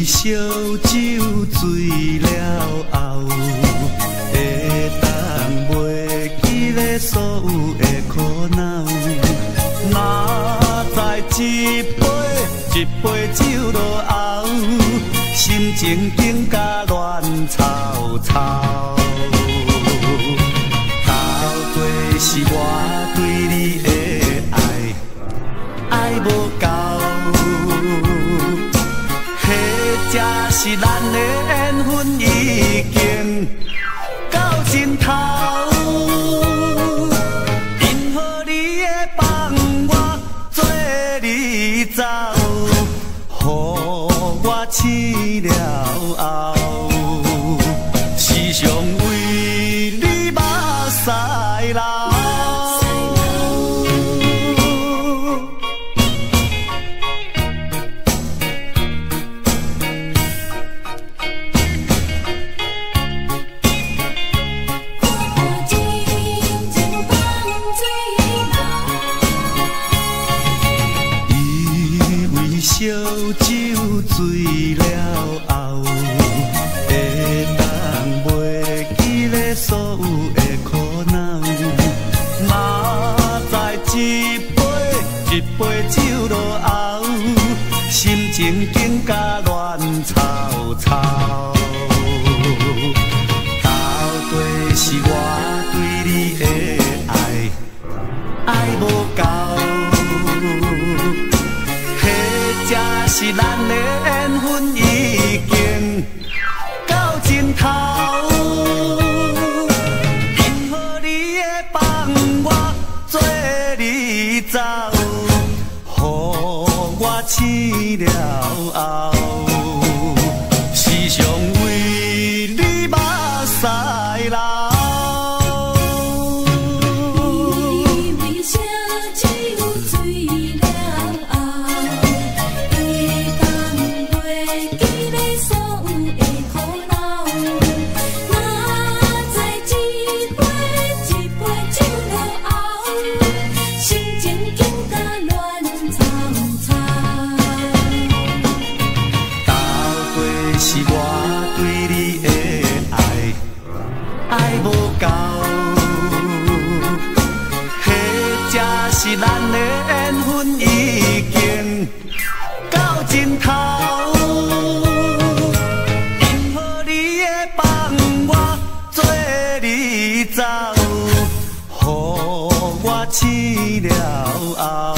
Vì 甚一杯酒落喉，心情更加乱糟糟。到底是我对你的爱，爱不够？或者是咱的缘分，已经到尽头。痴上了后，时常为你目屎流。烧酒醉了后，会当袂记咧所有的苦恼。嘛在一杯一杯酒落后，心情更加乱糟糟。到底是我对你的爱，爱无？是咱的缘分已经到尽头。任何你会放我做你走，予我醒了后。oh